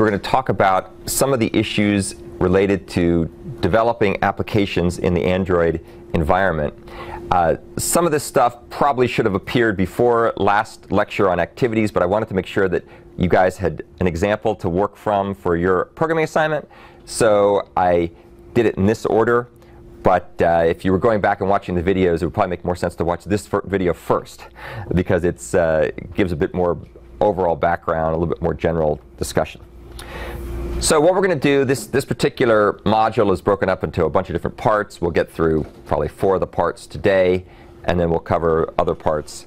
we're going to talk about some of the issues related to developing applications in the Android environment. Uh, some of this stuff probably should have appeared before last lecture on activities, but I wanted to make sure that you guys had an example to work from for your programming assignment. So I did it in this order. But uh, if you were going back and watching the videos, it would probably make more sense to watch this video first because it uh, gives a bit more overall background, a little bit more general discussion. So what we're going to do, this, this particular module is broken up into a bunch of different parts. We'll get through probably four of the parts today, and then we'll cover other parts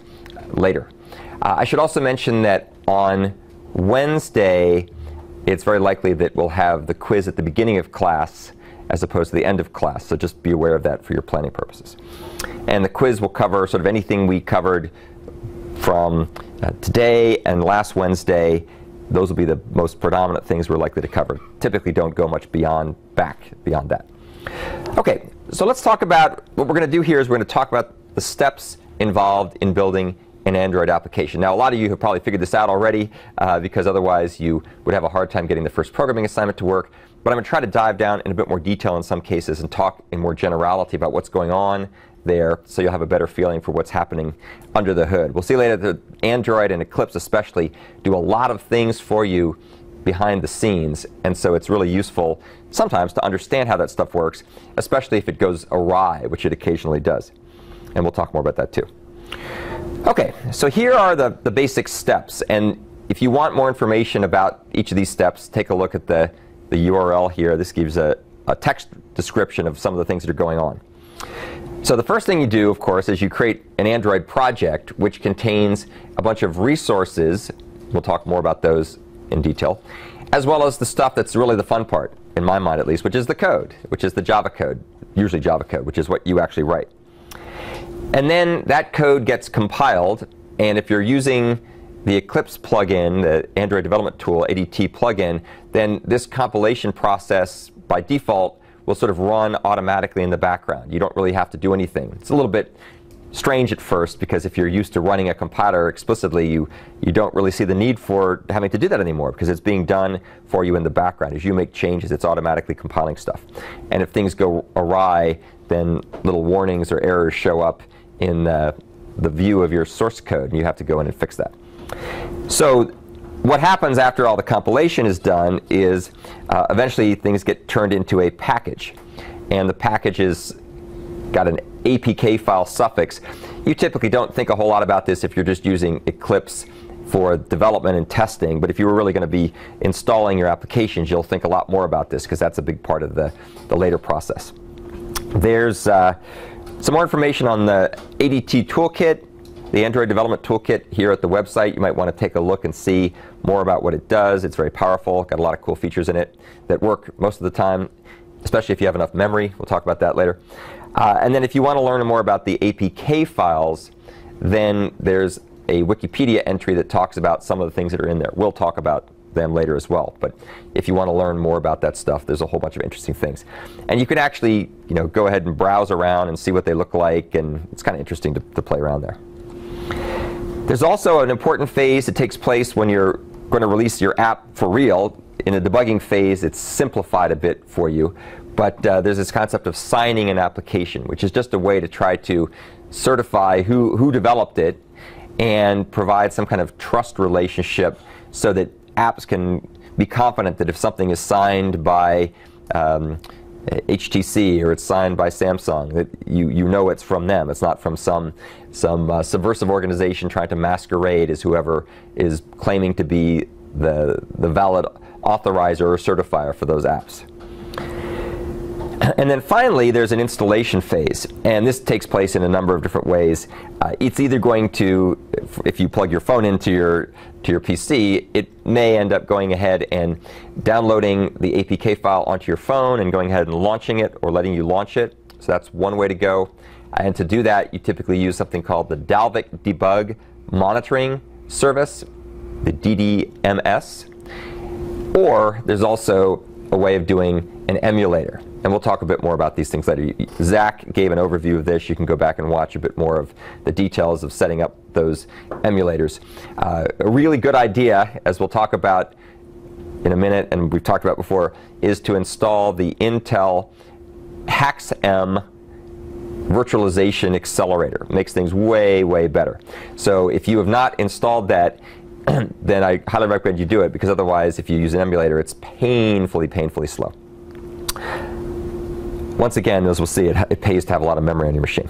later. Uh, I should also mention that on Wednesday, it's very likely that we'll have the quiz at the beginning of class as opposed to the end of class. So just be aware of that for your planning purposes. And the quiz will cover sort of anything we covered from uh, today and last Wednesday those will be the most predominant things we're likely to cover. Typically don't go much beyond back beyond that. Okay, so let's talk about what we're going to do here is we're going to talk about the steps involved in building an Android application. Now, a lot of you have probably figured this out already uh, because otherwise you would have a hard time getting the first programming assignment to work. But I'm going to try to dive down in a bit more detail in some cases and talk in more generality about what's going on there so you'll have a better feeling for what's happening under the hood. We'll see later that Android and Eclipse especially do a lot of things for you behind the scenes and so it's really useful sometimes to understand how that stuff works especially if it goes awry which it occasionally does and we'll talk more about that too. Okay so here are the, the basic steps and if you want more information about each of these steps take a look at the, the URL here. This gives a, a text description of some of the things that are going on. So the first thing you do, of course, is you create an Android project which contains a bunch of resources. We'll talk more about those in detail, as well as the stuff that's really the fun part, in my mind at least, which is the code, which is the Java code, usually Java code, which is what you actually write. And then that code gets compiled, and if you're using the Eclipse plugin, the Android development tool, ADT plugin, then this compilation process by default will sort of run automatically in the background. You don't really have to do anything. It's a little bit strange at first because if you're used to running a compiler explicitly, you, you don't really see the need for having to do that anymore because it's being done for you in the background. As you make changes, it's automatically compiling stuff. And if things go awry, then little warnings or errors show up in uh, the view of your source code, and you have to go in and fix that. So what happens after all the compilation is done is uh, eventually things get turned into a package. And the package has got an APK file suffix. You typically don't think a whole lot about this if you're just using Eclipse for development and testing, but if you were really going to be installing your applications, you'll think a lot more about this because that's a big part of the, the later process. There's uh, some more information on the ADT toolkit the Android Development Toolkit here at the website. You might want to take a look and see more about what it does. It's very powerful, got a lot of cool features in it that work most of the time, especially if you have enough memory. We'll talk about that later. Uh, and then if you want to learn more about the APK files, then there's a Wikipedia entry that talks about some of the things that are in there. We'll talk about them later as well. But if you want to learn more about that stuff, there's a whole bunch of interesting things. And you can actually, you know, go ahead and browse around and see what they look like, and it's kind of interesting to, to play around there. There's also an important phase that takes place when you're going to release your app for real. In the debugging phase, it's simplified a bit for you. But uh, there's this concept of signing an application, which is just a way to try to certify who, who developed it and provide some kind of trust relationship so that apps can be confident that if something is signed by um, HTC or it's signed by Samsung, that you, you know it's from them. It's not from some, some uh, subversive organization trying to masquerade as whoever is claiming to be the, the valid authorizer or certifier for those apps. And then finally, there's an installation phase, and this takes place in a number of different ways. Uh, it's either going to, if you plug your phone into your to your PC, it may end up going ahead and downloading the APK file onto your phone and going ahead and launching it or letting you launch it. So that's one way to go. And to do that, you typically use something called the Dalvik Debug Monitoring Service, the DDMS. Or there's also a way of doing an emulator. And we'll talk a bit more about these things later. Zach gave an overview of this. You can go back and watch a bit more of the details of setting up those emulators. Uh, a really good idea, as we'll talk about in a minute, and we've talked about before, is to install the Intel HAXM virtualization accelerator. It Makes things way, way better. So if you have not installed that, then I highly recommend you do it because otherwise, if you use an emulator, it's painfully, painfully slow. Once again, as we'll see, it, it pays to have a lot of memory on your machine.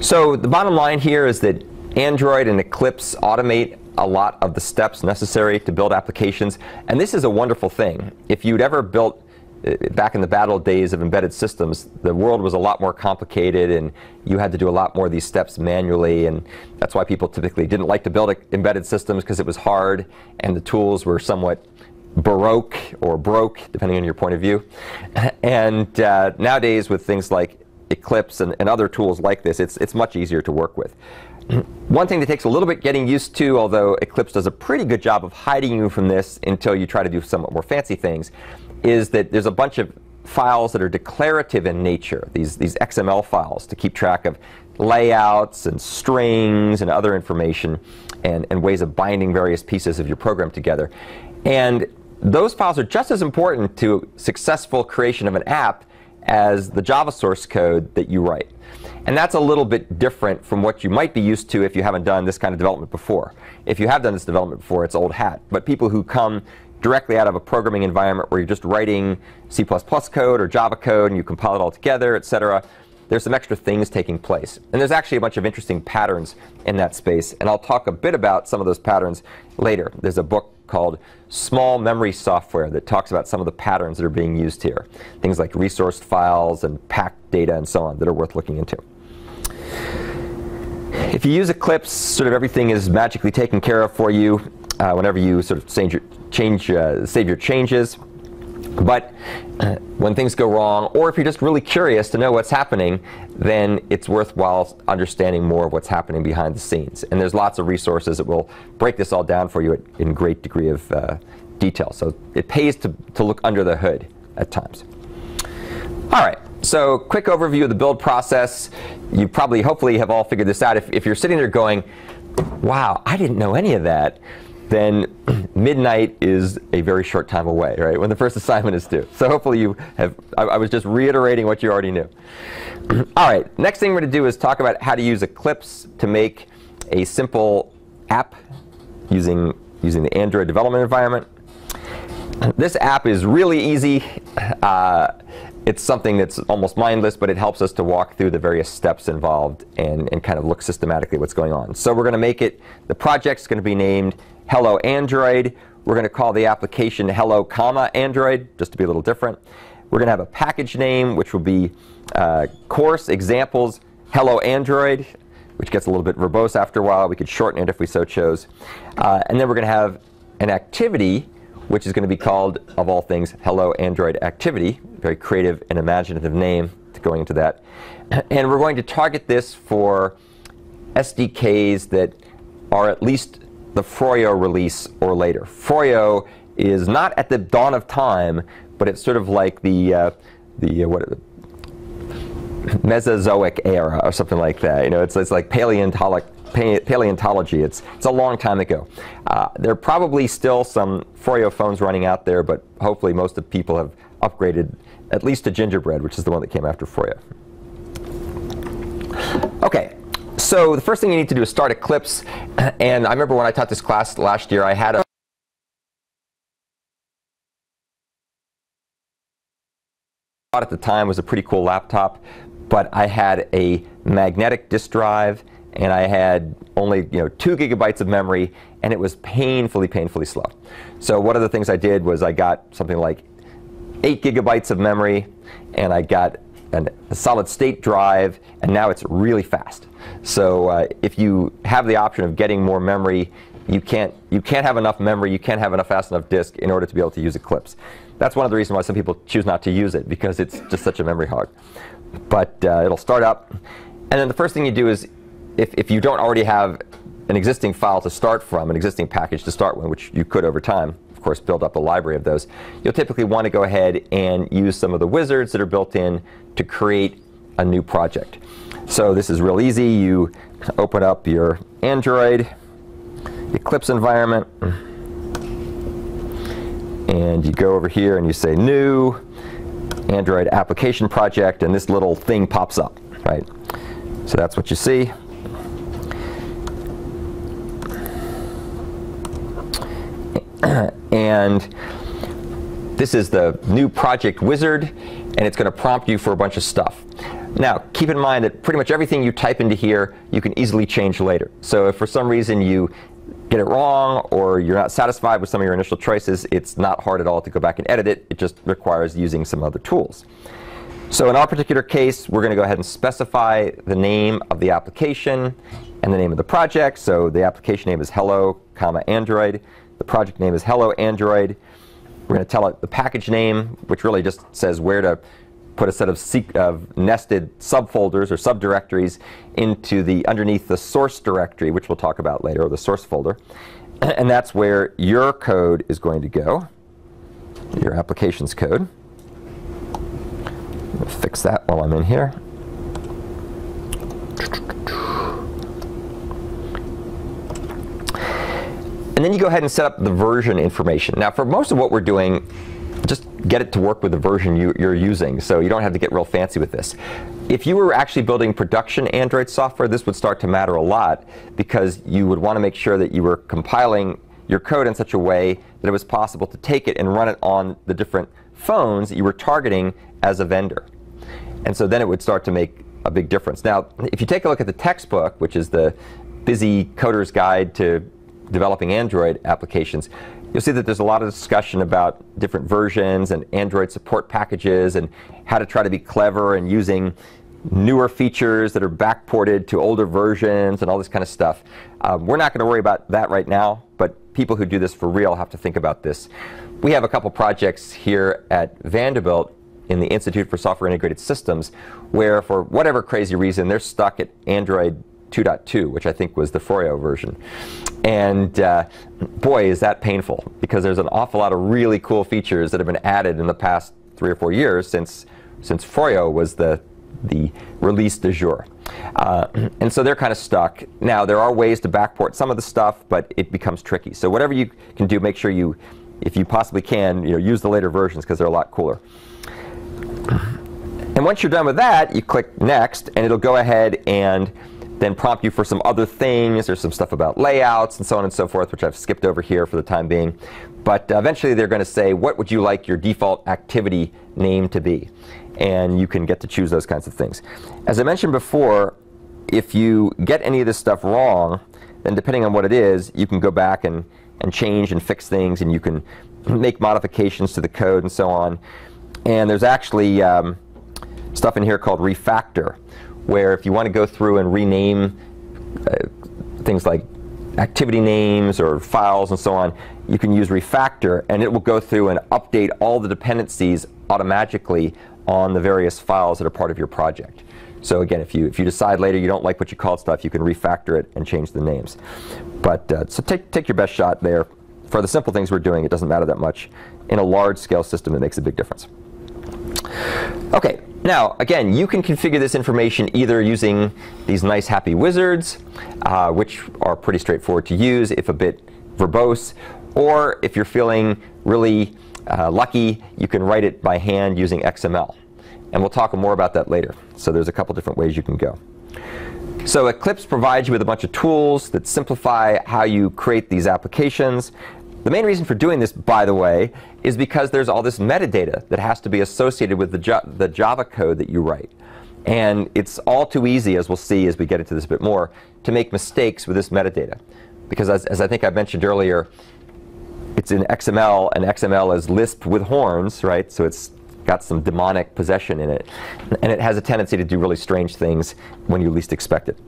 So the bottom line here is that Android and Eclipse automate a lot of the steps necessary to build applications. And this is a wonderful thing. If you'd ever built uh, back in the battle days of embedded systems, the world was a lot more complicated and you had to do a lot more of these steps manually. And that's why people typically didn't like to build embedded systems because it was hard and the tools were somewhat baroque or broke, depending on your point of view. And uh, nowadays, with things like Eclipse and, and other tools like this, it's, it's much easier to work with. One thing that takes a little bit getting used to, although Eclipse does a pretty good job of hiding you from this until you try to do somewhat more fancy things, is that there's a bunch of files that are declarative in nature, these, these XML files to keep track of layouts and strings and other information and, and ways of binding various pieces of your program together. And those files are just as important to successful creation of an app as the Java source code that you write. And that's a little bit different from what you might be used to if you haven't done this kind of development before. If you have done this development before, it's old hat. But people who come directly out of a programming environment where you're just writing C++ code or Java code and you compile it all together, et cetera, there's some extra things taking place. And there's actually a bunch of interesting patterns in that space. And I'll talk a bit about some of those patterns later. There's a book called Small Memory Software that talks about some of the patterns that are being used here. Things like resourced files and packed data and so on that are worth looking into. If you use Eclipse, sort of everything is magically taken care of for you uh, whenever you sort of change your, change, uh, save your changes. But uh, when things go wrong, or if you're just really curious to know what's happening, then it's worthwhile understanding more of what's happening behind the scenes. And there's lots of resources that will break this all down for you in great degree of uh, detail. So it pays to, to look under the hood at times. All right, so quick overview of the build process. You probably, hopefully, have all figured this out. If, if you're sitting there going, wow, I didn't know any of that, then midnight is a very short time away, right? When the first assignment is due. So hopefully you have, I, I was just reiterating what you already knew. All right, next thing we're going to do is talk about how to use Eclipse to make a simple app using, using the Android development environment. This app is really easy. Uh, it's something that's almost mindless, but it helps us to walk through the various steps involved and, and kind of look systematically what's going on. So we're going to make it, the project's going to be named Hello Android. We're going to call the application Hello, comma Android, just to be a little different. We're going to have a package name, which will be uh, course examples Hello Android, which gets a little bit verbose after a while. We could shorten it if we so chose. Uh, and then we're going to have an activity, which is going to be called, of all things, Hello Android Activity. Very creative and imaginative name going into that. And we're going to target this for SDKs that are at least the Froyo release or later. Froyo is not at the dawn of time, but it's sort of like the uh, the uh, what Mesozoic era or something like that. You know, it's it's like paleontology. Paleontology. It's it's a long time ago. Uh, there are probably still some Froyo phones running out there, but hopefully most of the people have upgraded at least to Gingerbread, which is the one that came after Froyo. Okay, so the first thing you need to do is start Eclipse. And I remember when I taught this class last year, I had a at the time was a pretty cool laptop, but I had a magnetic disk drive and I had only you know two gigabytes of memory and it was painfully, painfully slow. So one of the things I did was I got something like eight gigabytes of memory and I got an, a solid state drive and now it's really fast. So uh, if you have the option of getting more memory, you can't, you can't have enough memory, you can't have enough fast enough disk in order to be able to use Eclipse. That's one of the reasons why some people choose not to use it, because it's just such a memory hog. But uh, it'll start up. And then the first thing you do is, if, if you don't already have an existing file to start from, an existing package to start with, which you could over time, of course, build up a library of those, you'll typically want to go ahead and use some of the wizards that are built in to create a new project. So this is real easy. You open up your Android Eclipse environment. and you go over here and you say new Android application project, and this little thing pops up, right? So that's what you see. and this is the new project wizard, and it's going to prompt you for a bunch of stuff. Now, keep in mind that pretty much everything you type into here, you can easily change later. So if for some reason you get it wrong or you're not satisfied with some of your initial choices, it's not hard at all to go back and edit it. It just requires using some other tools. So in our particular case, we're going to go ahead and specify the name of the application and the name of the project. So the application name is hello, comma, Android. The project name is hello, Android. We're going to tell it the package name, which really just says where to put a set of, of, nested subfolders or subdirectories into the underneath the source directory, which we'll talk about later, or the source folder. And that's where your code is going to go, your application's code. fix that while I'm in here. And then you go ahead and set up the version information. Now, for most of what we're doing, just get it to work with the version you, are using, so you don't have to get real fancy with this. If you were actually building production Android software, this would start to matter a lot because you would want to make sure that you were compiling your code in such a way that it was possible to take it and run it on the different phones that you were targeting as a vendor. And so then it would start to make a big difference. Now, if you take a look at the textbook, which is the busy coder's guide to developing Android applications, you'll see that there's a lot of discussion about different versions and Android support packages and how to try to be clever and using newer features that are backported to older versions and all this kind of stuff. Um, we're not going to worry about that right now, but people who do this for real have to think about this. We have a couple projects here at Vanderbilt in the Institute for Software Integrated Systems where, for whatever crazy reason, they're stuck at Android 2.2, which I think was the Froyo version. And uh, boy, is that painful because there's an awful lot of really cool features that have been added in the past three or four years since, since Froyo was the, the release de jour. Uh, and so they're kind of stuck. Now, there are ways to backport some of the stuff, but it becomes tricky. So whatever you can do, make sure you, if you possibly can, you know, use the later versions because they're a lot cooler. And once you're done with that, you click Next, and it'll go ahead and then prompt you for some other things. There's some stuff about layouts and so on and so forth, which I've skipped over here for the time being. But uh, eventually they're going to say, what would you like your default activity name to be? And you can get to choose those kinds of things. As I mentioned before, if you get any of this stuff wrong, then depending on what it is, you can go back and, and change and fix things, and you can make modifications to the code and so on. And there's actually um, stuff in here called refactor, where if you want to go through and rename uh, things like activity names or files and so on, you can use refactor and it will go through and update all the dependencies automatically on the various files that are part of your project. So again, if you if you decide later you don't like what you called stuff, you can refactor it and change the names. But uh, so take take your best shot there. For the simple things we're doing, it doesn't matter that much. In a large scale system, it makes a big difference. Okay, now, again, you can configure this information either using these nice happy wizards, uh, which are pretty straightforward to use, if a bit verbose, or if you're feeling really uh, lucky, you can write it by hand using XML. And we'll talk more about that later. So there's a couple different ways you can go. So Eclipse provides you with a bunch of tools that simplify how you create these applications. The main reason for doing this, by the way, is because there's all this metadata that has to be associated with the, the Java code that you write. And it's all too easy, as we'll see as we get into this a bit more, to make mistakes with this metadata. Because as, as I think I mentioned earlier, it's in XML, and XML is Lisp with horns, right? So it's got some demonic possession in it. And it has a tendency to do really strange things when you least expect it.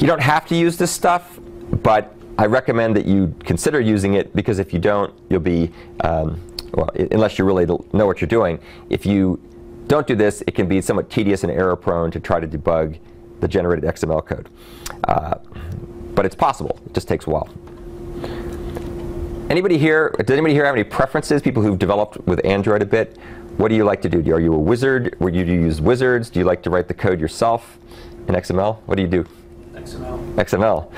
You don't have to use this stuff, but I recommend that you consider using it because if you don't, you'll be, um, well, unless you really know what you're doing, if you don't do this, it can be somewhat tedious and error prone to try to debug the generated XML code. Uh, but it's possible. It just takes a while. Anybody here, does anybody here have any preferences, people who've developed with Android a bit? What do you like to do? Are you a wizard? Would you use wizards? Do you like to write the code yourself in XML? What do you do? XML. XML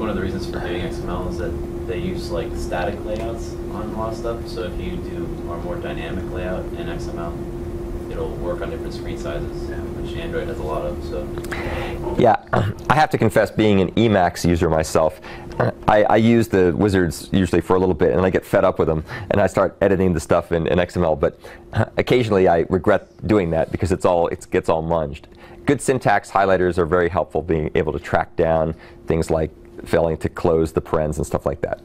one of the reasons for doing XML is that they use like static layouts on a lot of stuff. So if you do a more dynamic layout in XML, it'll work on different screen sizes, which Android has a lot of. So Yeah, I have to confess, being an Emacs user myself, I, I, use the wizards usually for a little bit, and I get fed up with them, and I start editing the stuff in, in XML. But occasionally, I regret doing that because it's all it gets all munged. Good syntax highlighters are very helpful, being able to track down things like failing to close the parens and stuff like that.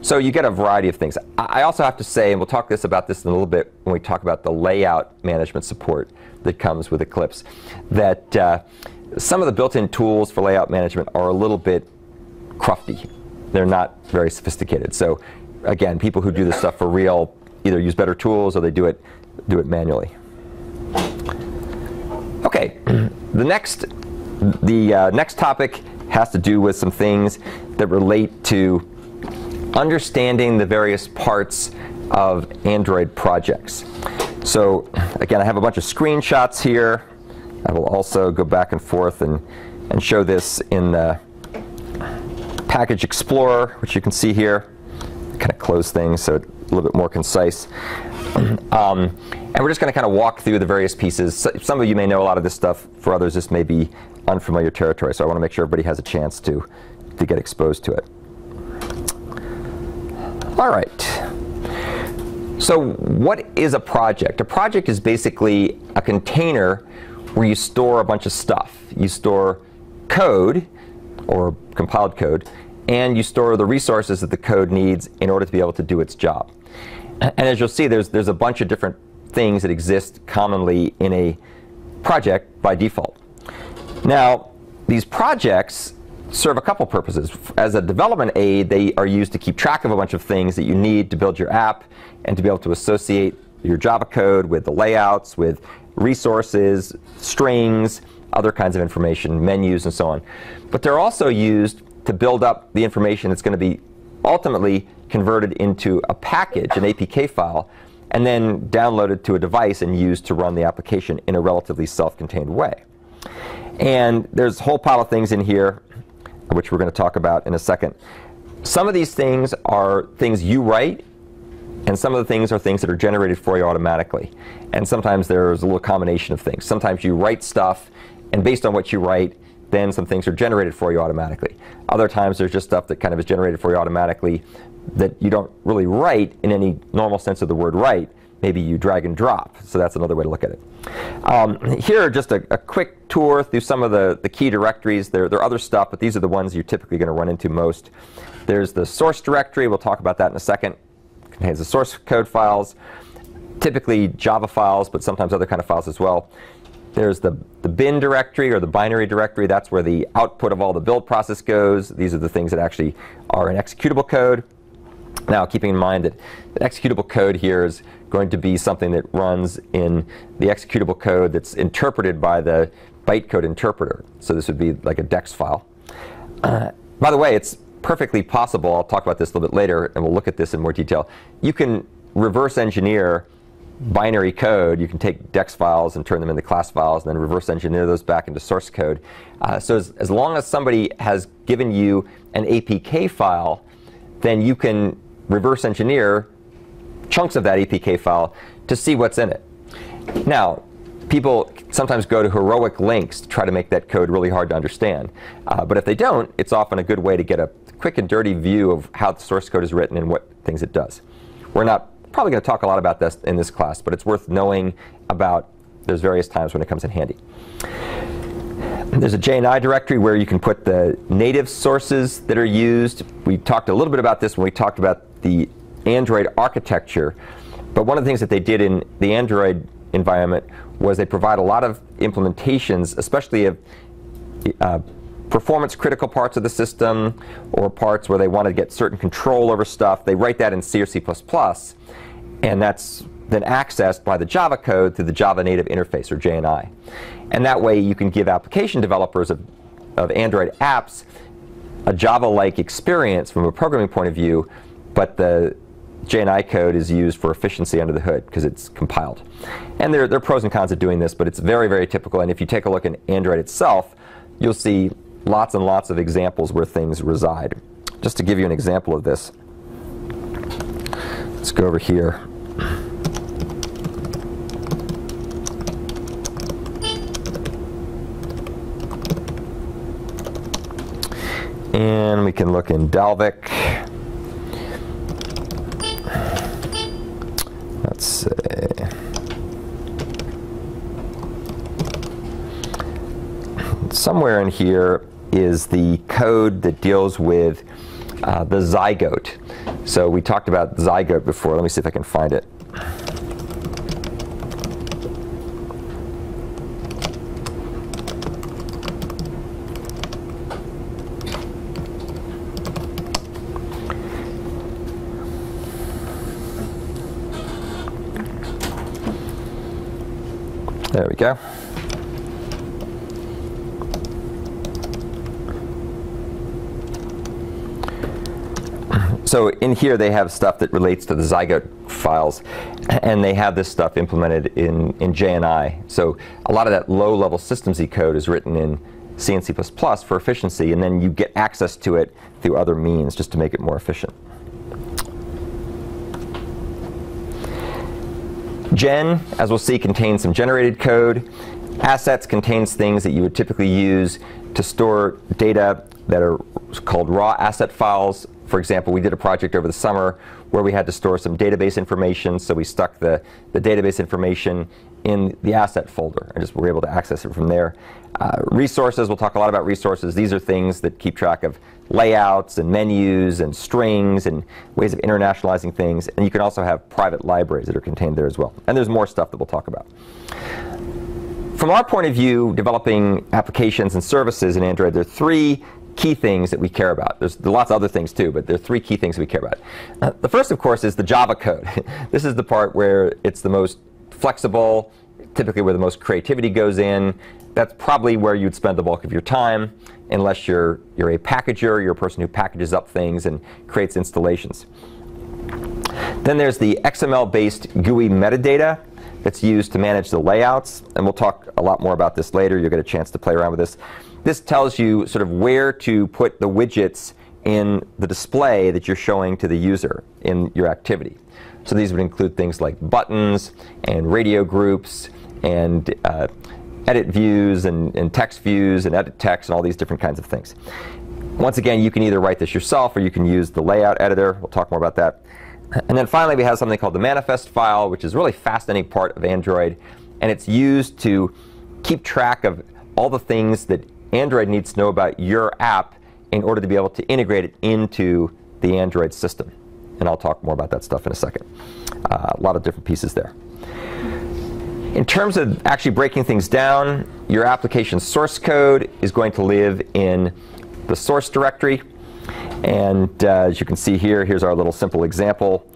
So you get a variety of things. I also have to say, and we'll talk this about this in a little bit when we talk about the layout management support that comes with Eclipse, that uh, some of the built-in tools for layout management are a little bit crufty. They're not very sophisticated. So again, people who do this stuff for real either use better tools or they do it do it manually. Okay, the next the uh, next topic has to do with some things that relate to understanding the various parts of Android projects. So again, I have a bunch of screenshots here. I will also go back and forth and, and show this in the Package Explorer, which you can see here. Kind of close things so it's a little bit more concise. Um, and we're just going to kind of walk through the various pieces. Some of you may know a lot of this stuff. For others, this may be unfamiliar territory. So I want to make sure everybody has a chance to, to get exposed to it. All right. So what is a project? A project is basically a container where you store a bunch of stuff. You store code, or compiled code, and you store the resources that the code needs in order to be able to do its job. And as you'll see, there's, there's a bunch of different things that exist commonly in a project by default. Now, these projects serve a couple purposes. As a development aid, they are used to keep track of a bunch of things that you need to build your app and to be able to associate your Java code with the layouts, with resources, strings, other kinds of information, menus, and so on. But they're also used to build up the information that's going to be ultimately converted into a package, an APK file, and then downloaded to a device and used to run the application in a relatively self-contained way. And there's a whole pile of things in here which we're going to talk about in a second. Some of these things are things you write, and some of the things are things that are generated for you automatically. And sometimes there's a little combination of things. Sometimes you write stuff, and based on what you write, then some things are generated for you automatically. Other times there's just stuff that kind of is generated for you automatically that you don't really write in any normal sense of the word write. Maybe you drag and drop. So that's another way to look at it. Um, here are just a, a, quick tour through some of the, the key directories. There, there are other stuff, but these are the ones you're typically going to run into most. There's the source directory. We'll talk about that in a second. It contains the source code files, typically Java files, but sometimes other kind of files as well. There's the, the bin directory or the binary directory. That's where the output of all the build process goes. These are the things that actually are in executable code. Now, keeping in mind that the executable code here is going to be something that runs in the executable code that's interpreted by the bytecode interpreter. So this would be like a DEX file. Uh, by the way, it's perfectly possible, I'll talk about this a little bit later, and we'll look at this in more detail. You can reverse engineer binary code. You can take DEX files and turn them into class files, and then reverse engineer those back into source code. Uh, so as, as long as somebody has given you an APK file, then you can reverse engineer chunks of that APK file to see what's in it. Now, people sometimes go to heroic lengths to try to make that code really hard to understand. Uh, but if they don't, it's often a good way to get a quick and dirty view of how the source code is written and what things it does. We're not probably going to talk a lot about this in this class, but it's worth knowing about there's various times when it comes in handy. There's a JNI directory where you can put the native sources that are used. We talked a little bit about this when we talked about the Android architecture. But one of the things that they did in the Android environment was they provide a lot of implementations, especially of uh, performance critical parts of the system or parts where they want to get certain control over stuff. They write that in C or C++, and that's then accessed by the Java code through the Java Native Interface, or JNI. And that way you can give application developers of, of Android apps a Java-like experience from a programming point of view, but the JNI code is used for efficiency under the hood because it's compiled. And there, there are pros and cons of doing this, but it's very, very typical. And if you take a look in Android itself, you'll see lots and lots of examples where things reside. Just to give you an example of this, let's go over here. And we can look in Dalvik. Let's see. Somewhere in here is the code that deals with uh, the zygote. So we talked about zygote before. Let me see if I can find it. There we go. So in here they have stuff that relates to the zygote files, and they have this stuff implemented in, in JNI. So a lot of that low-level systems code is written in C and C++ for efficiency, and then you get access to it through other means just to make it more efficient. Gen, as we'll see, contains some generated code. Assets contains things that you would typically use to store data that are called raw asset files for example, we did a project over the summer where we had to store some database information, so we stuck the, the database information in the asset folder and just were able to access it from there. Uh, resources, we'll talk a lot about resources. These are things that keep track of layouts and menus and strings and ways of internationalizing things. And you can also have private libraries that are contained there as well. And there's more stuff that we'll talk about. From our point of view, developing applications and services in Android, there are three key things that we care about. There's, lots of other things too, but there are three key things that we care about. Uh, the first, of course, is the Java code. this is the part where it's the most flexible, typically where the most creativity goes in. That's probably where you'd spend the bulk of your time, unless you're, you're a packager, you're a person who packages up things and creates installations. Then there's the XML-based GUI metadata that's used to manage the layouts, and we'll talk a lot more about this later. You'll get a chance to play around with this. This tells you sort of where to put the widgets in the display that you're showing to the user in your activity. So these would include things like buttons and radio groups and uh, edit views and, and, text views and edit text and all these different kinds of things. Once again, you can either write this yourself or you can use the layout editor. We'll talk more about that. And then finally, we have something called the manifest file, which is a really fascinating part of Android. And it's used to keep track of all the things that Android needs to know about your app in order to be able to integrate it into the Android system. And I'll talk more about that stuff in a second. Uh, a lot of different pieces there. In terms of actually breaking things down, your application source code is going to live in the source directory. And uh, as you can see here, here's our little simple example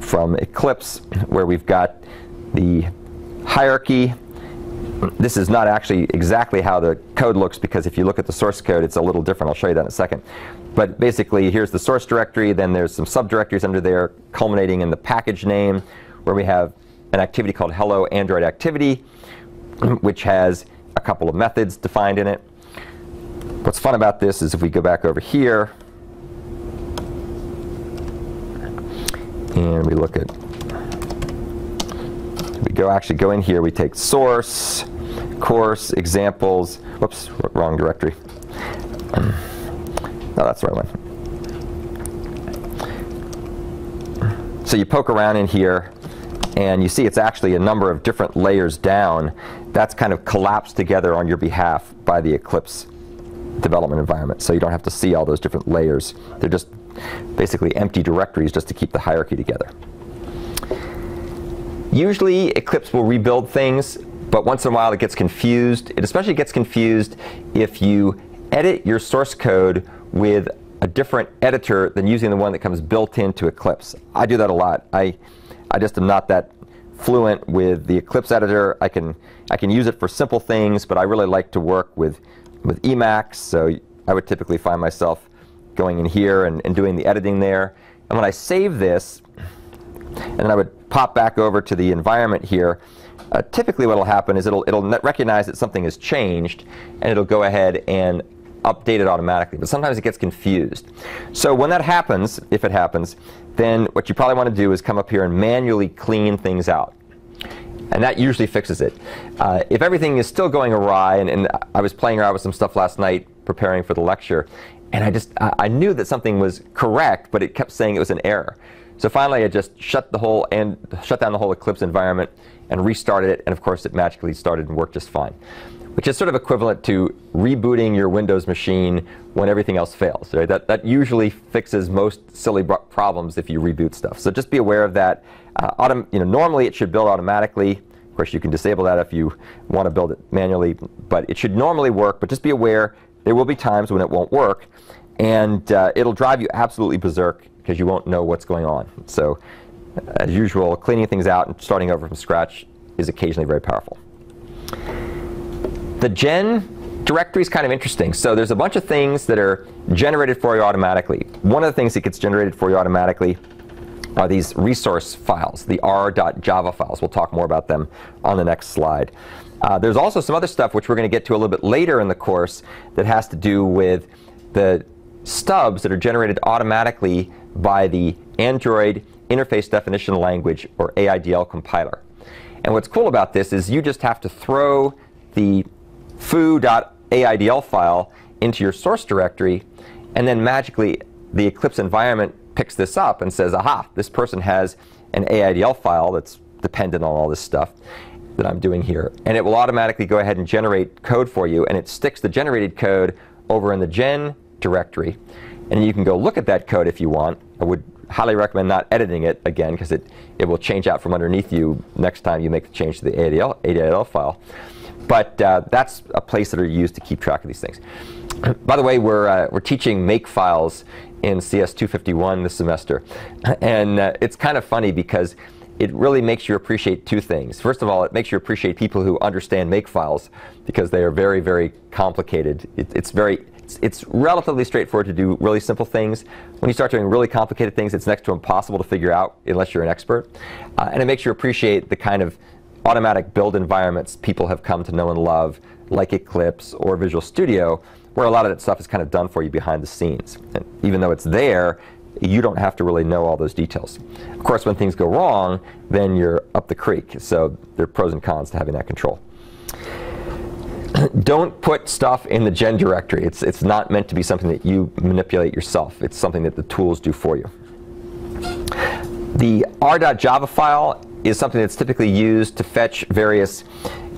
from Eclipse where we've got the hierarchy this is not actually exactly how the code looks because if you look at the source code, it's a little different. I'll show you that in a second. But basically, here's the source directory. Then there's some subdirectories under there culminating in the package name where we have an activity called hello Android activity, which has a couple of methods defined in it. What's fun about this is if we go back over here and we look at we go actually go in here, we take source, course, examples, whoops, wrong directory. No, that's the right one. So you poke around in here, and you see it's actually a number of different layers down. That's kind of collapsed together on your behalf by the Eclipse development environment. So you don't have to see all those different layers. They're just basically empty directories just to keep the hierarchy together. Usually Eclipse will rebuild things, but once in a while it gets confused. It especially gets confused if you edit your source code with a different editor than using the one that comes built into Eclipse. I do that a lot. I, I just am not that fluent with the Eclipse editor. I can, I can use it for simple things, but I really like to work with, with Emacs, so I would typically find myself going in here and, and doing the editing there. And when I save this, and then I would pop back over to the environment here, uh, typically what will happen is it'll, it'll recognize that something has changed, and it'll go ahead and update it automatically. But sometimes it gets confused. So when that happens, if it happens, then what you probably want to do is come up here and manually clean things out. And that usually fixes it. Uh, if everything is still going awry, and, and, I was playing around with some stuff last night preparing for the lecture, and I just I, I knew that something was correct, but it kept saying it was an error. So finally, I just shut the whole and shut down the whole Eclipse environment and restarted it, and of course, it magically started and worked just fine which is sort of equivalent to rebooting your Windows machine when everything else fails. Right? That, that usually fixes most silly problems if you reboot stuff. So just be aware of that. Uh, you know, normally it should build automatically. Of course, you can disable that if you want to build it manually, but it should normally work. But just be aware there will be times when it won't work, and uh, it'll drive you absolutely berserk because you won't know what's going on. So, as usual, cleaning things out and starting over from scratch is occasionally very powerful. The gen directory is kind of interesting. So there's a bunch of things that are generated for you automatically. One of the things that gets generated for you automatically are these resource files, the r.java files. We'll talk more about them on the next slide. Uh, there's also some other stuff which we're going to get to a little bit later in the course that has to do with the stubs that are generated automatically by the Android Interface Definition Language, or AIDL compiler. And what's cool about this is you just have to throw the foo.aidl file into your source directory, and then magically the Eclipse environment picks this up and says, aha, this person has an AIDL file that's dependent on all this stuff that I'm doing here. And it will automatically go ahead and generate code for you, and it sticks the generated code over in the gen directory. And you can go look at that code if you want. I would highly recommend not editing it again, because it, it will change out from underneath you next time you make the change to the AIDL, AIDL file. But uh, that's a place that are used to keep track of these things. By the way, we're, uh, we're teaching makefiles in CS 251 this semester. And uh, it's kind of funny because it really makes you appreciate two things. First of all, it makes you appreciate people who understand makefiles because they are very, very complicated. It, it's very it's, it's, relatively straightforward to do really simple things. When you start doing really complicated things, it's next to impossible to figure out unless you're an expert. Uh, and it makes you appreciate the kind of automatic build environments people have come to know and love, like Eclipse or Visual Studio, where a lot of that stuff is kind of done for you behind the scenes. And even though it's there, you don't have to really know all those details. Of course, when things go wrong, then you're up the creek. So there are pros and cons to having that control. don't put stuff in the gen directory. It's, it's not meant to be something that you manipulate yourself. It's something that the tools do for you. The r.java file is something that's typically used to fetch various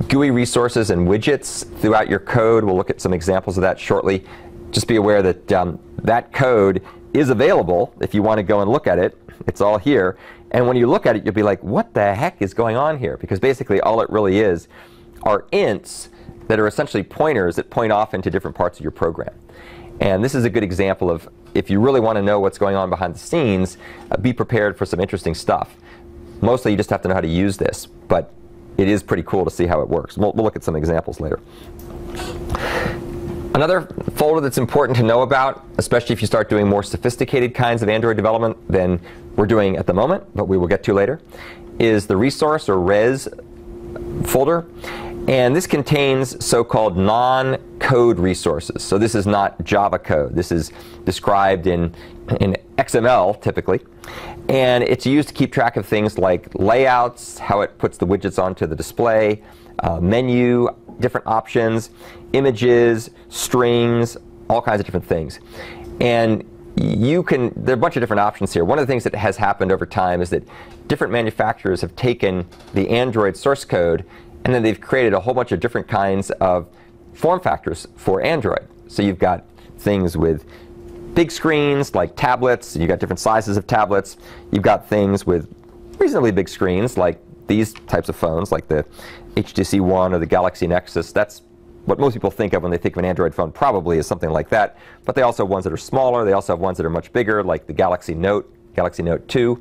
GUI resources and widgets throughout your code. We'll look at some examples of that shortly. Just be aware that um, that code is available if you want to go and look at it. It's all here. And when you look at it, you'll be like, what the heck is going on here? Because basically all it really is are ints that are essentially pointers that point off into different parts of your program. And this is a good example of if you really want to know what's going on behind the scenes, uh, be prepared for some interesting stuff. Mostly you just have to know how to use this, but it is pretty cool to see how it works. We'll, we'll look at some examples later. Another folder that's important to know about, especially if you start doing more sophisticated kinds of Android development than we're doing at the moment, but we will get to later, is the resource or res folder. And this contains so-called non-code resources. So this is not Java code. This is described in, in XML, typically. And it's used to keep track of things like layouts, how it puts the widgets onto the display, uh, menu, different options, images, strings, all kinds of different things. And you can, there are a bunch of different options here. One of the things that has happened over time is that different manufacturers have taken the Android source code and then they've created a whole bunch of different kinds of form factors for Android. So you've got things with big screens like tablets, you've got different sizes of tablets. You've got things with reasonably big screens like these types of phones, like the HTC One or the Galaxy Nexus. That's what most people think of when they think of an Android phone probably is something like that. But they also have ones that are smaller. They also have ones that are much bigger, like the Galaxy Note, Galaxy Note 2.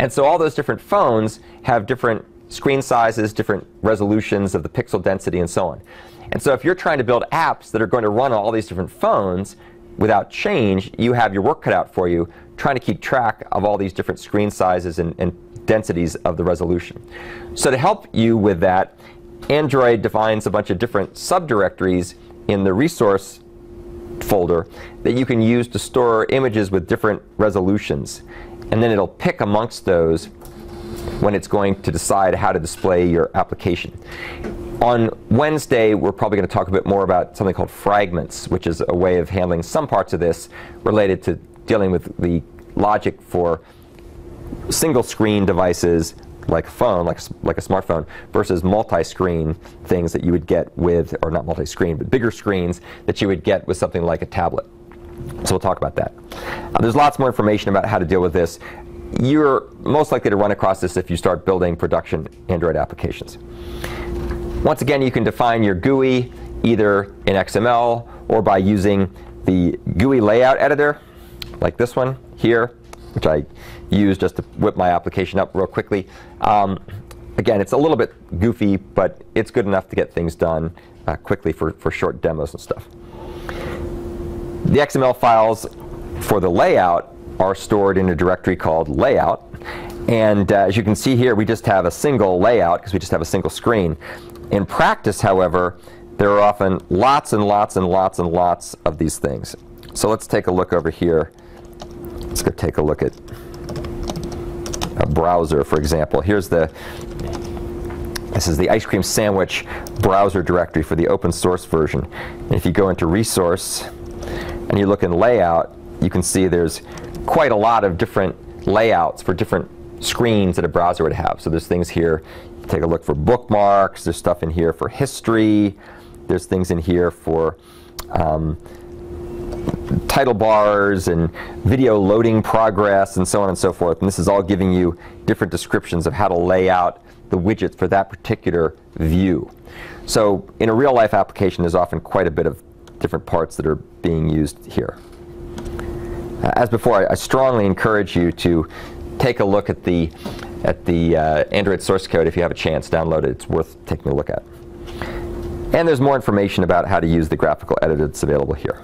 And so all those different phones have different screen sizes, different resolutions of the pixel density, and so on. And so if you're trying to build apps that are going to run on all these different phones without change, you have your work cut out for you trying to keep track of all these different screen sizes and, and densities of the resolution. So to help you with that, Android defines a bunch of different subdirectories in the resource folder that you can use to store images with different resolutions. and then it'll pick amongst those when it's going to decide how to display your application. On Wednesday, we're probably going to talk a bit more about something called fragments, which is a way of handling some parts of this related to dealing with the logic for single screen devices like a phone, like, like a smartphone, versus multi-screen things that you would get with, or not multi-screen, but bigger screens that you would get with something like a tablet. So we'll talk about that. Uh, there's lots more information about how to deal with this. You're most likely to run across this if you start building production Android applications. Once again, you can define your GUI either in XML or by using the GUI layout editor, like this one here, which I use just to whip my application up real quickly. Um, again, it's a little bit goofy, but it's good enough to get things done uh, quickly for, for short demos and stuff. The XML files for the layout are stored in a directory called layout. And uh, as you can see here, we just have a single layout because we just have a single screen. In practice, however, there are often lots and lots and lots and lots of these things. So let's take a look over here. Let's go take a look at a browser, for example. Here's the, this is the ice cream sandwich browser directory for the open source version. And if you go into resource and you look in layout, you can see there's quite a lot of different layouts for different screens that a browser would have. So there's things here, take a look for bookmarks, there's stuff in here for history, there's things in here for um, title bars and video loading progress and so on and so forth. And this is all giving you different descriptions of how to lay out the widgets for that particular view. So in a real life application, there's often quite a bit of different parts that are being used here. Uh, as before, I, I, strongly encourage you to take a look at the at the uh, Android source code if you have a chance. Download it. It's worth taking a look at. And there's more information about how to use the graphical editor that's available here.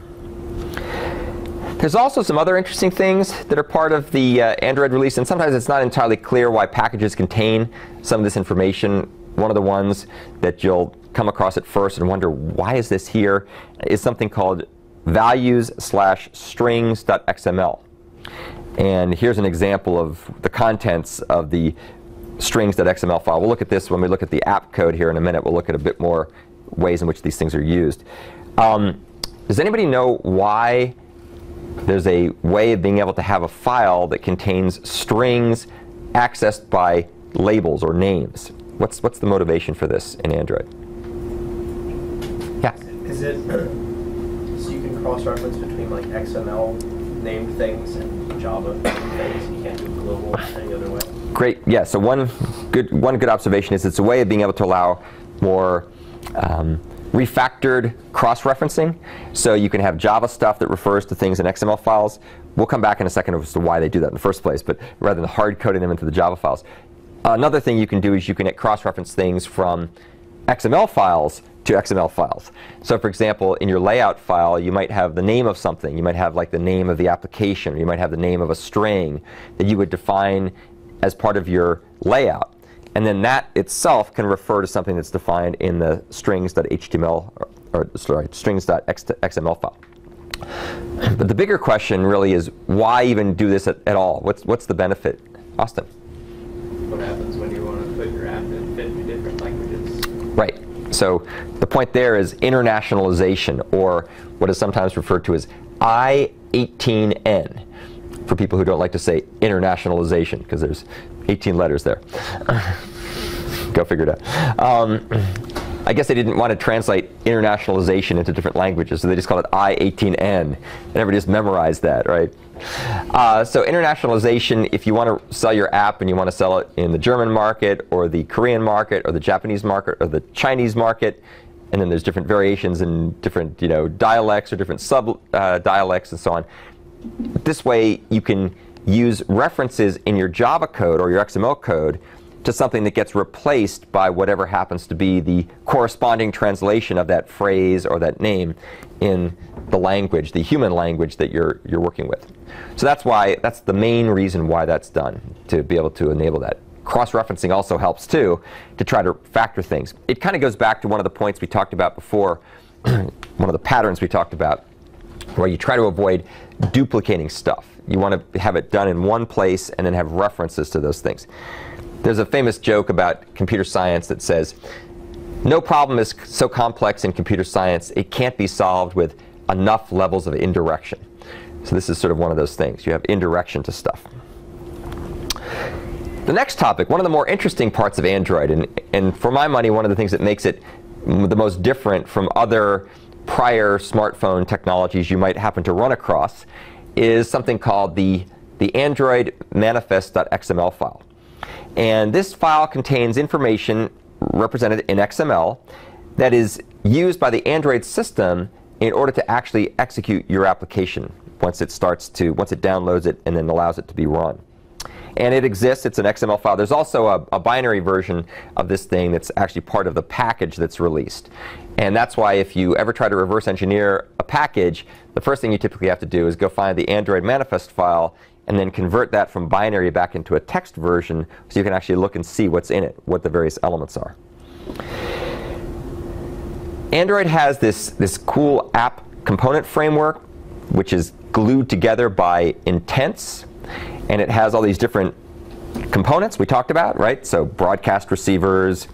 There's also some other interesting things that are part of the uh, Android release, and sometimes it's not entirely clear why packages contain some of this information. One of the ones that you'll come across at first and wonder, why is this here, is something called values slash strings.xml. And here's an example of the contents of the strings.xml file. We'll look at this when we look at the app code here in a minute. We'll look at a bit more ways in which these things are used. Um, does anybody know why there's a way of being able to have a file that contains strings accessed by labels or names. What's, what's the motivation for this in Android? Yeah? Is it so you can cross-reference between like XML named things and Java things? You can't do global any other way? Great. Yeah, so one good, one good observation is it's a way of being able to allow more um, refactored cross-referencing. So you can have Java stuff that refers to things in XML files. We'll come back in a second as to why they do that in the first place, but rather than hard coding them into the Java files. Another thing you can do is you can cross-reference things from XML files to XML files. So for example, in your layout file, you might have the name of something. You might have like the name of the application. You might have the name of a string that you would define as part of your layout. And then that itself can refer to something that's defined in the strings.html or, or sorry, strings.xml file. But the bigger question really is why even do this at, at all? What's, what's the benefit? Austin. What when you want to put your app in fit different languages? Right. So the point there is internationalization, or what is sometimes referred to as I-18N, for people who don't like to say internationalization, because there's 18 letters there. Go figure it out. Um, I guess they didn't want to translate internationalization into different languages, so they just called it I-18N. And everybody just memorized that, right? Uh, so internationalization, if you want to sell your app and you want to sell it in the German market or the Korean market or the Japanese market or the Chinese market, and then there's different variations in different you know, dialects or different sub-dialects uh, and so on. This way you can use references in your Java code or your XML code to something that gets replaced by whatever happens to be the corresponding translation of that phrase or that name in the language, the human language that you're, you're working with. So that's why, that's the main reason why that's done, to be able to enable that. Cross-referencing also helps too, to try to factor things. It kind of goes back to one of the points we talked about before, one of the patterns we talked about, where you try to avoid duplicating stuff. You want to have it done in one place and then have references to those things. There's a famous joke about computer science that says, no problem is so complex in computer science, it can't be solved with enough levels of indirection. So this is sort of one of those things. You have indirection to stuff. The next topic, one of the more interesting parts of Android, and, and for my money, one of the things that makes it the most different from other prior smartphone technologies you might happen to run across, is something called the, the Android manifest.xml file. And this file contains information represented in XML that is used by the Android system in order to actually execute your application once it starts to, once it downloads it and then allows it to be run. And it exists, it's an XML file. There's also a, a, binary version of this thing that's actually part of the package that's released. And that's why if you ever try to reverse engineer a package, the first thing you typically have to do is go find the Android manifest file and then convert that from binary back into a text version so you can actually look and see what's in it, what the various elements are. Android has this, this cool app component framework, which is glued together by intents and it has all these different components we talked about, right? So broadcast receivers,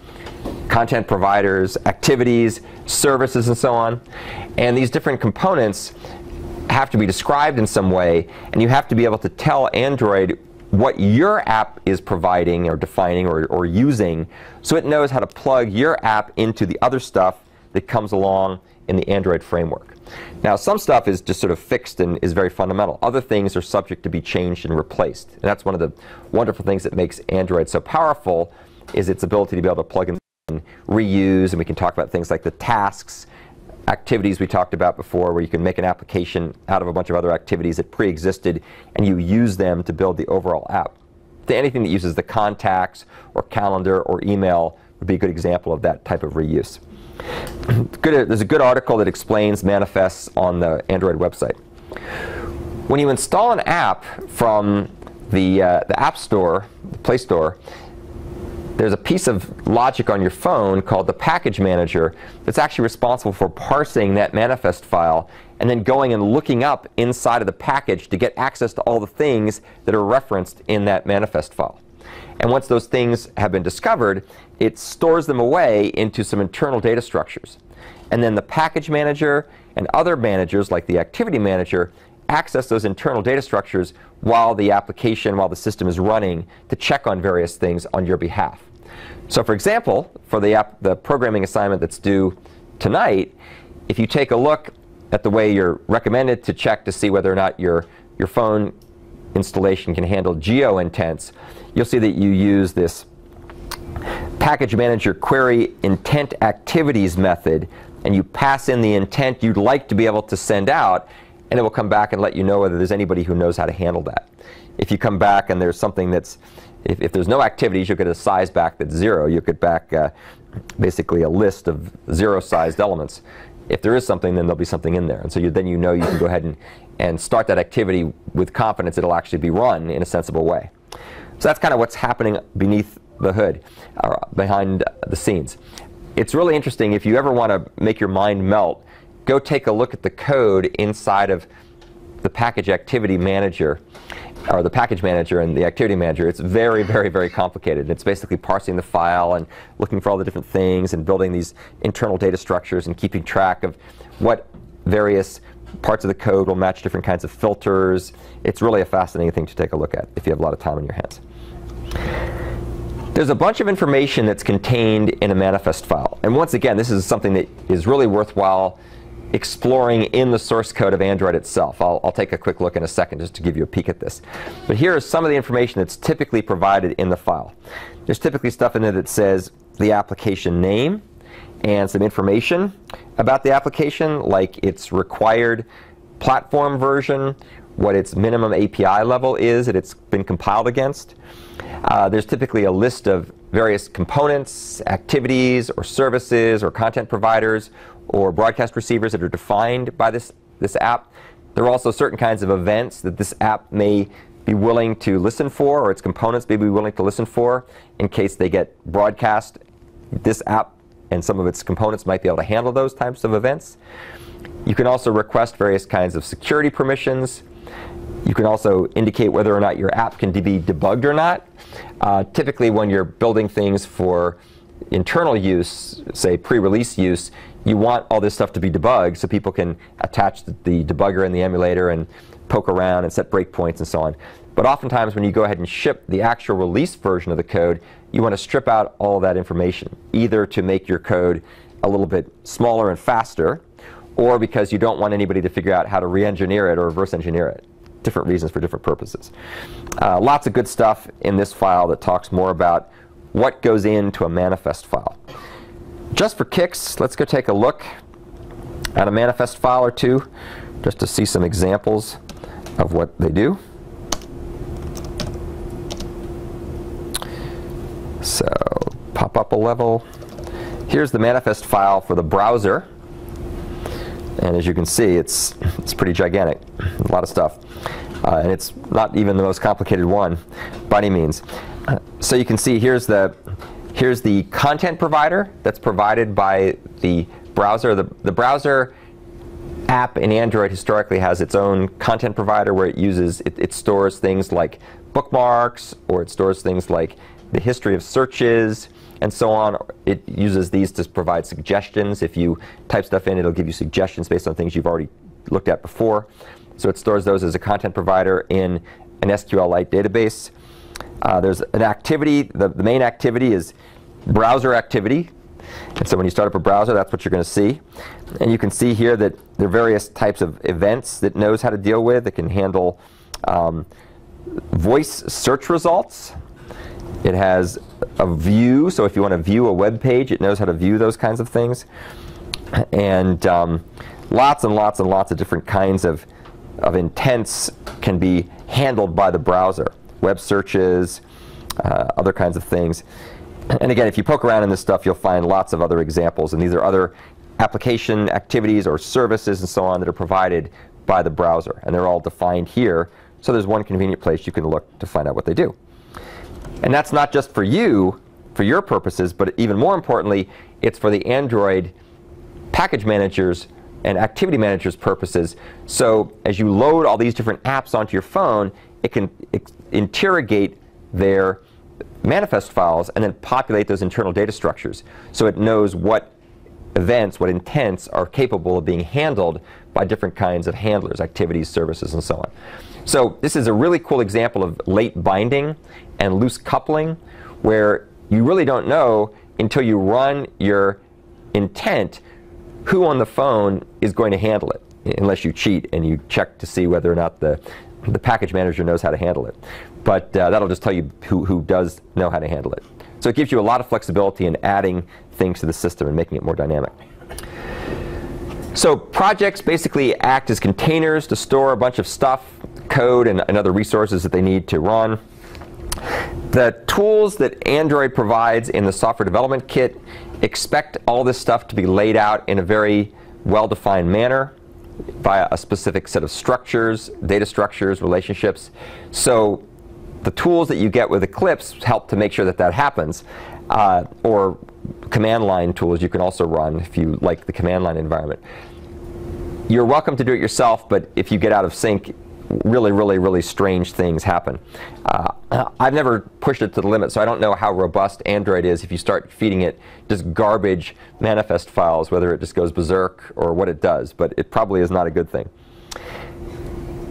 content providers, activities, services, and so on. And these different components have to be described in some way, and you have to be able to tell Android what your app is providing or defining or, or using so it knows how to plug your app into the other stuff that comes along in the Android framework. Now, some stuff is just sort of fixed and is very fundamental. Other things are subject to be changed and replaced. And that's one of the wonderful things that makes Android so powerful is its ability to be able to plug in and reuse. And we can talk about things like the tasks, activities we talked about before, where you can make an application out of a bunch of other activities that pre-existed, and you use them to build the overall app. Anything that uses the contacts or calendar or email would be a good example of that type of reuse. good, there's a good article that explains manifests on the Android website. When you install an app from the, uh, the App Store, the Play Store, there's a piece of logic on your phone called the package manager that's actually responsible for parsing that manifest file and then going and looking up inside of the package to get access to all the things that are referenced in that manifest file. And once those things have been discovered, it stores them away into some internal data structures. And then the package manager and other managers like the activity manager access those internal data structures while the application, while the system is running to check on various things on your behalf. So for example, for the, app, the programming assignment that's due tonight, if you take a look at the way you're recommended to check to see whether or not your, your phone installation can handle geo intents, you'll see that you use this package manager query intent activities method and you pass in the intent you'd like to be able to send out and it will come back and let you know whether there's anybody who knows how to handle that. If you come back and there's something that's, if, if there's no activities, you'll get a size back that's zero. You'll get back uh, basically a list of zero sized elements. If there is something, then there'll be something in there. And so you, then you know you can go ahead and, and start that activity with confidence it'll actually be run in a sensible way. So that's kind of what's happening beneath the hood, or behind the scenes. It's really interesting if you ever want to make your mind melt, go take a look at the code inside of the package activity manager or the package manager and the activity manager, it's very, very, very complicated. It's basically parsing the file and looking for all the different things and building these internal data structures and keeping track of what various parts of the code will match different kinds of filters. It's really a fascinating thing to take a look at if you have a lot of time on your hands. There's a bunch of information that's contained in a manifest file. And once again, this is something that is really worthwhile exploring in the source code of Android itself. I'll, I'll, take a quick look in a second just to give you a peek at this. But here is some of the information that's typically provided in the file. There's typically stuff in there that says the application name and some information about the application, like its required platform version, what its minimum API level is that it's been compiled against. Uh, there's typically a list of various components, activities, or services, or content providers, or broadcast receivers that are defined by this, this app. There are also certain kinds of events that this app may be willing to listen for, or its components may be willing to listen for, in case they get broadcast. This app and some of its components might be able to handle those types of events. You can also request various kinds of security permissions. You can also indicate whether or not your app can be debugged or not. Uh, typically, when you're building things for internal use, say pre-release use, you want all this stuff to be debugged so people can attach the, the debugger and the emulator and poke around and set breakpoints and so on. But oftentimes when you go ahead and ship the actual release version of the code, you want to strip out all that information, either to make your code a little bit smaller and faster, or because you don't want anybody to figure out how to re-engineer it or reverse engineer it. Different reasons for different purposes. Uh, lots of good stuff in this file that talks more about what goes into a manifest file. Just for kicks, let's go take a look at a manifest file or two just to see some examples of what they do. So pop up a level. Here's the manifest file for the browser. And as you can see, it's, it's pretty gigantic, a lot of stuff. Uh, and it's not even the most complicated one by any means. Uh, so you can see here's the, here's the content provider that's provided by the browser. The, the browser app in Android historically has its own content provider where it uses, it, it stores things like bookmarks or it stores things like the history of searches and so on. It uses these to provide suggestions. If you type stuff in, it'll give you suggestions based on things you've already looked at before. So it stores those as a content provider in an SQLite database. Uh, there's an activity. The, the main activity is browser activity. And so when you start up a browser, that's what you're going to see. And you can see here that there are various types of events that knows how to deal with. It can handle um, voice search results. It has a view, so if you want to view a web page, it knows how to view those kinds of things. And um, lots and lots and lots of different kinds of, of intents can be handled by the browser. Web searches, uh, other kinds of things. And again, if you poke around in this stuff, you'll find lots of other examples. And these are other application activities or services and so on that are provided by the browser. And they're all defined here. So there's one convenient place you can look to find out what they do. And that's not just for you, for your purposes, but even more importantly, it's for the Android package managers and activity managers purposes. So as you load all these different apps onto your phone, it can interrogate their manifest files and then populate those internal data structures. So it knows what events, what intents are capable of being handled by different kinds of handlers, activities, services, and so on. So this is a really cool example of late binding and loose coupling where you really don't know until you run your intent who on the phone is going to handle it unless you cheat and you check to see whether or not the, the package manager knows how to handle it. But uh, that'll just tell you who, who does know how to handle it. So it gives you a lot of flexibility in adding things to the system and making it more dynamic. So projects basically act as containers to store a bunch of stuff, code, and, and other resources that they need to run. The tools that Android provides in the software development kit expect all this stuff to be laid out in a very well-defined manner by a specific set of structures, data structures, relationships. So the tools that you get with Eclipse help to make sure that that happens. Uh, or command line tools you can also run if you like the command line environment. You're welcome to do it yourself, but if you get out of sync, really, really, really strange things happen. Uh, I've never pushed it to the limit, so I don't know how robust Android is if you start feeding it just garbage manifest files, whether it just goes berserk or what it does, but it probably is not a good thing.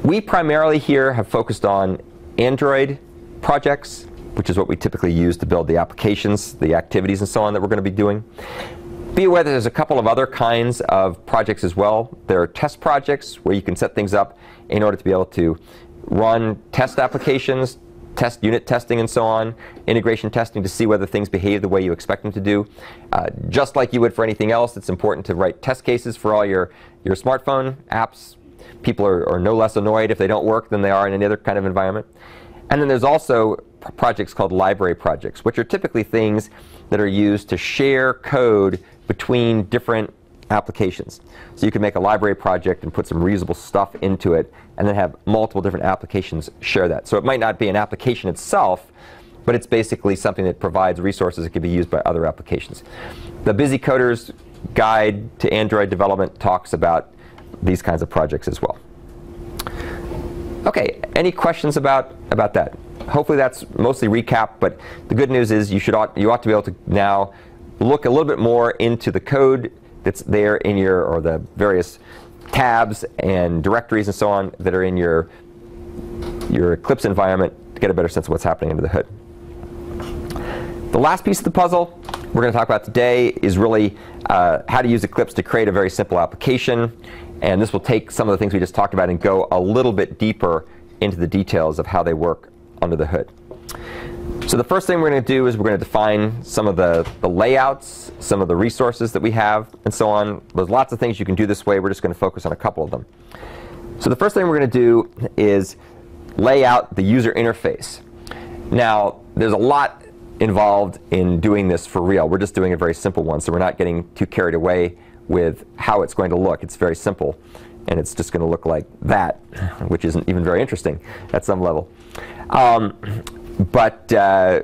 We primarily here have focused on Android projects, which is what we typically use to build the applications, the activities, and so on that we're going to be doing. Be aware that there's a couple of other kinds of projects as well. There are test projects where you can set things up in order to be able to run test applications, test unit testing and so on, integration testing to see whether things behave the way you expect them to do. Uh, just like you would for anything else, it's important to write test cases for all your, your smartphone apps. People are, are no less annoyed if they don't work than they are in any other kind of environment. And then there's also projects called library projects, which are typically things that are used to share code between different applications. So you can make a library project and put some reusable stuff into it and then have multiple different applications share that. So it might not be an application itself, but it's basically something that provides resources that can be used by other applications. The Busy Coders Guide to Android Development talks about these kinds of projects as well. Okay, any questions about, about that? Hopefully that's mostly recap, but the good news is you, should ought, you ought to be able to now look a little bit more into the code that's there in your, or the various tabs and directories and so on that are in your, your Eclipse environment to get a better sense of what's happening under the hood. The last piece of the puzzle we're going to talk about today is really uh, how to use Eclipse to create a very simple application. And this will take some of the things we just talked about and go a little bit deeper into the details of how they work under the hood. So the first thing we're going to do is we're going to define some of the, the layouts, some of the resources that we have, and so on. There's lots of things you can do this way. We're just going to focus on a couple of them. So the first thing we're going to do is lay out the user interface. Now, there's a lot involved in doing this for real. We're just doing a very simple one, so we're not getting too carried away with how it's going to look. It's very simple, and it's just going to look like that, which isn't even very interesting at some level. Um, but uh,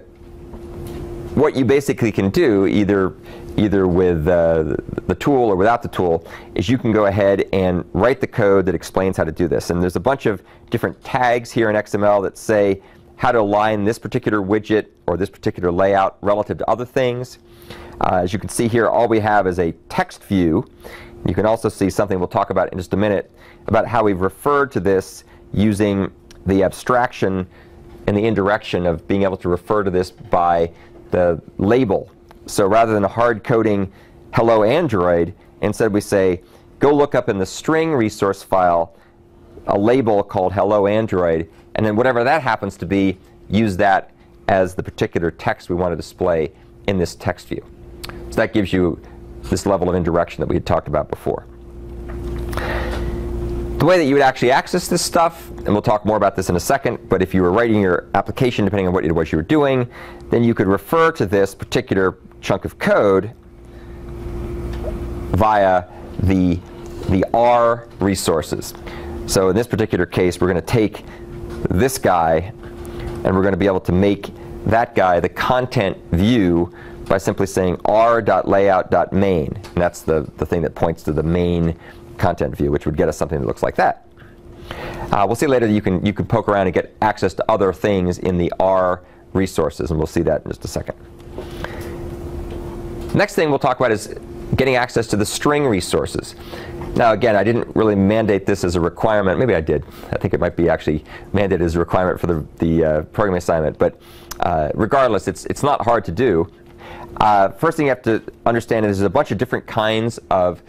what you basically can do, either either with uh, the tool or without the tool, is you can go ahead and write the code that explains how to do this. And there's a bunch of different tags here in XML that say how to align this particular widget or this particular layout relative to other things. Uh, as you can see here, all we have is a text view. You can also see something we'll talk about in just a minute about how we've referred to this using the abstraction and the indirection of being able to refer to this by the label. So rather than a hard coding hello Android, instead we say go look up in the string resource file a label called hello Android and then whatever that happens to be, use that as the particular text we want to display in this text view. So that gives you this level of indirection that we had talked about before. The way that you would actually access this stuff, and we'll talk more about this in a second, but if you were writing your application, depending on what it was you were doing, then you could refer to this particular chunk of code via the, the R resources. So in this particular case, we're going to take this guy, and we're going to be able to make that guy the content view by simply saying r.layout.main. And that's the, the thing that points to the main content view, which would get us something that looks like that. Uh, we'll see later that you can, you can poke around and get access to other things in the R resources, and we'll see that in just a second. Next thing we'll talk about is getting access to the string resources. Now, again, I didn't really mandate this as a requirement. Maybe I did. I think it might be actually mandated as a requirement for the, the uh, programming assignment. But uh, regardless, it's, it's not hard to do. Uh, first thing you have to understand is there's a bunch of different kinds of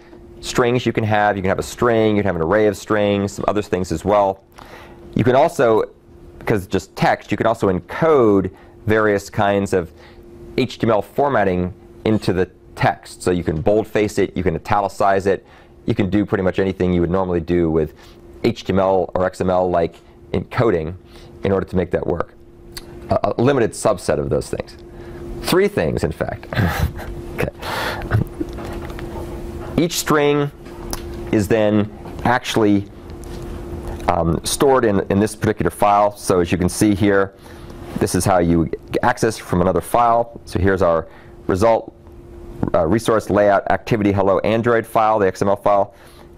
strings you can have. You can have a string, you can have an array of strings, some other things as well. You can also, because just text, you can also encode various kinds of HTML formatting into the text. So you can boldface it, you can italicize it, you can do pretty much anything you would normally do with HTML or XML like encoding in order to make that work. A, a limited subset of those things. Three things, in fact. okay. Each string is then actually um, stored in, in this particular file. So as you can see here, this is how you access from another file. So here's our result uh, resource layout activity hello Android file, the XML file,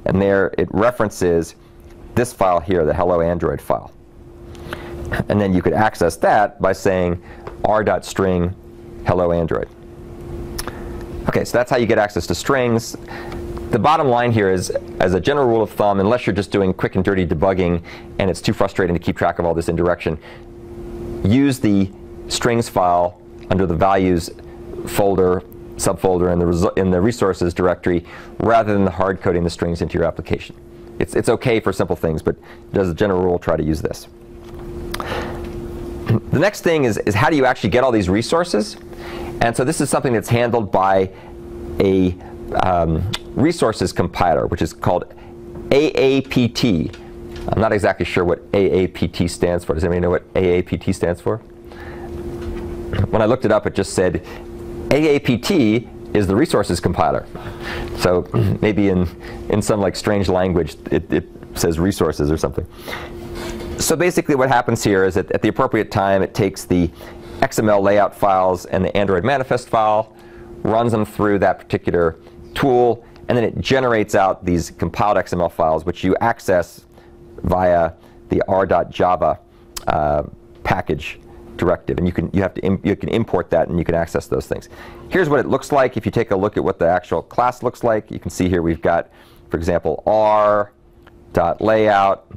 and there it references this file here, the hello Android file. And then you could access that by saying r.string hello Android. Okay, so that's how you get access to strings. The bottom line here is, as a general rule of thumb, unless you're just doing quick and dirty debugging and it's too frustrating to keep track of all this indirection, use the strings file under the values folder subfolder in the, in the resources directory rather than the hard coding the strings into your application. It's, it's okay for simple things, but as a general rule, try to use this. The next thing is, is how do you actually get all these resources? And so this is something that's handled by a um, resources compiler, which is called AAPT. I'm not exactly sure what AAPT stands for. Does anybody know what AAPT stands for? When I looked it up, it just said AAPT is the resources compiler. So maybe in, in some like strange language, it, it says resources or something. So basically what happens here is that at the appropriate time, it takes the XML layout files and the Android manifest file, runs them through that particular tool, and then it generates out these compiled XML files, which you access via the r.java uh, package directive, and you can you have to you can import that and you can access those things. Here's what it looks like if you take a look at what the actual class looks like. You can see here we've got, for example, r dot layout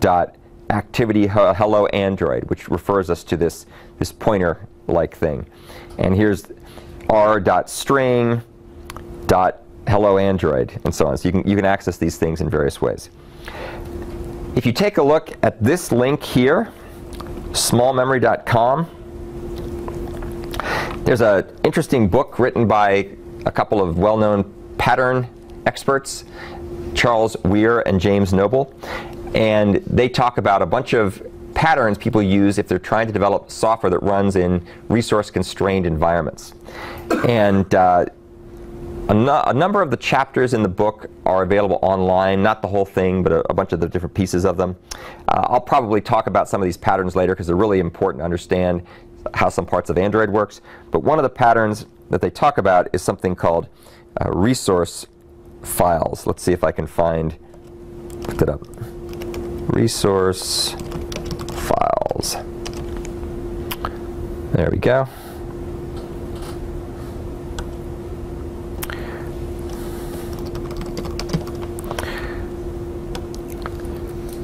dot activity hello Android, which refers us to this this pointer like thing, and here's r dot string dot hello Android and so on. So you can you can access these things in various ways. If you take a look at this link here smallmemory.com. There's an interesting book written by a couple of well-known pattern experts, Charles Weir and James Noble, and they talk about a bunch of patterns people use if they're trying to develop software that runs in resource-constrained environments. And uh, a, no, a, number of the chapters in the book are available online, not the whole thing, but a, a bunch of the different pieces of them. Uh, I'll probably talk about some of these patterns later because they're really important to understand how some parts of Android works. But one of the patterns that they talk about is something called uh, resource files. Let's see if I can find, looked it up, resource files. There we go.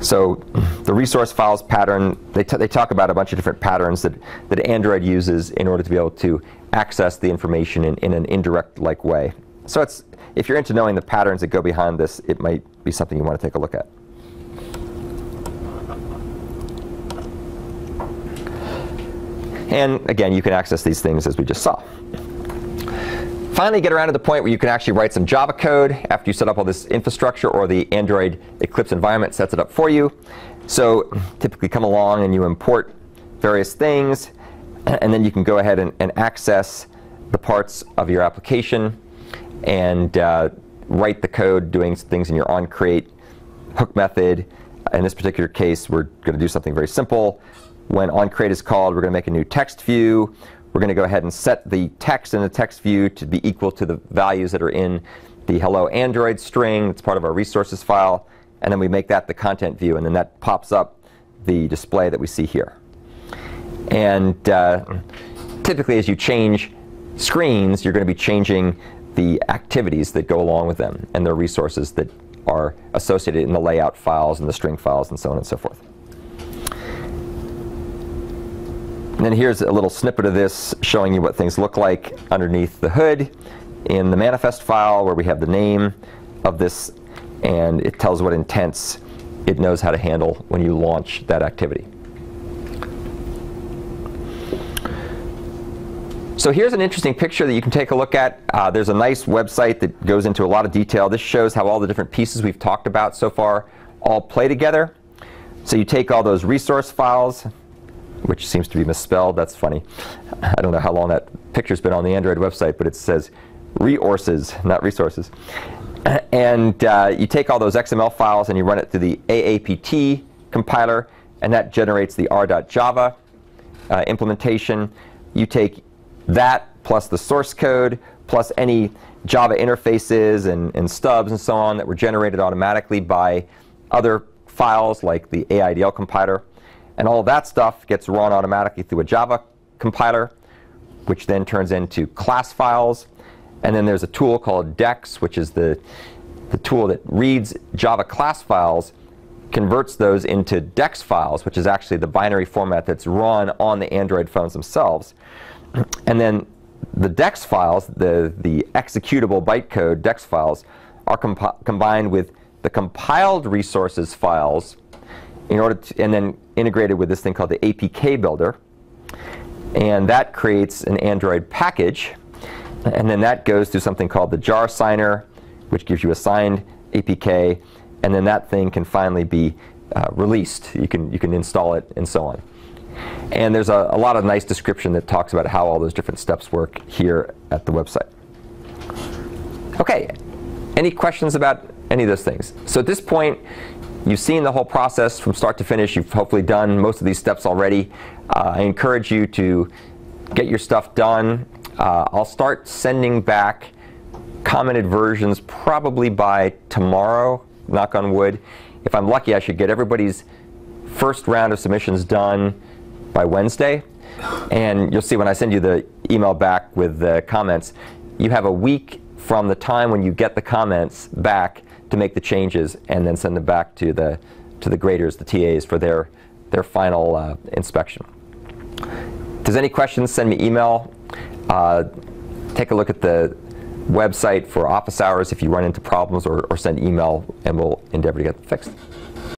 So the resource files pattern, they, they talk about a bunch of different patterns that, that Android uses in order to be able to access the information in, in an indirect-like way. So it's, if you're into knowing the patterns that go behind this, it might be something you want to take a look at. And again, you can access these things as we just saw finally get around to the point where you can actually write some Java code after you set up all this infrastructure or the Android Eclipse environment sets it up for you. So typically come along and you import various things, and then you can go ahead and, and access the parts of your application and uh, write the code doing things in your onCreate hook method. In this particular case, we're going to do something very simple. When onCreate is called, we're going to make a new text view. We're going to go ahead and set the text in the text view to be equal to the values that are in the hello Android string. It's part of our resources file. And then we make that the content view, and then that pops up the display that we see here. And uh, typically, as you change screens, you're going to be changing the activities that go along with them and their resources that are associated in the layout files and the string files and so on and so forth. And then here's a little snippet of this showing you what things look like underneath the hood in the manifest file where we have the name of this and it tells what intents it knows how to handle when you launch that activity. So here's an interesting picture that you can take a look at. Uh, there's a nice website that goes into a lot of detail. This shows how all the different pieces we've talked about so far all play together. So you take all those resource files, which seems to be misspelled. That's funny. I don't know how long that picture's been on the Android website, but it says resources, not resources. And uh, you take all those XML files and you run it through the AAPT compiler, and that generates the r.java uh, implementation. You take that plus the source code plus any Java interfaces and, and stubs and so on that were generated automatically by other files like the AIDL compiler and all that stuff gets run automatically through a Java compiler, which then turns into class files. And then there's a tool called DEX, which is the, the tool that reads Java class files, converts those into DEX files, which is actually the binary format that's run on the Android phones themselves. And then the DEX files, the, the executable bytecode DEX files, are combined with the compiled resources files in order to, and then integrated with this thing called the APK builder. And that creates an Android package. And then that goes to something called the jar signer, which gives you a signed APK. And then that thing can finally be uh, released. You can, you can install it and so on. And there's a, a lot of nice description that talks about how all those different steps work here at the website. Okay, any questions about any of those things? So at this point, You've seen the whole process from start to finish. You've hopefully done most of these steps already. Uh, I encourage you to get your stuff done. Uh, I'll start sending back commented versions probably by tomorrow, knock on wood. If I'm lucky, I should get everybody's first round of submissions done by Wednesday. And you'll see when I send you the email back with the comments, you have a week from the time when you get the comments back to make the changes and then send them back to the to the graders, the TAs, for their their final uh, inspection. If there's any questions, send me email. Uh, take a look at the website for office hours if you run into problems or, or send email and we'll endeavor to get them fixed.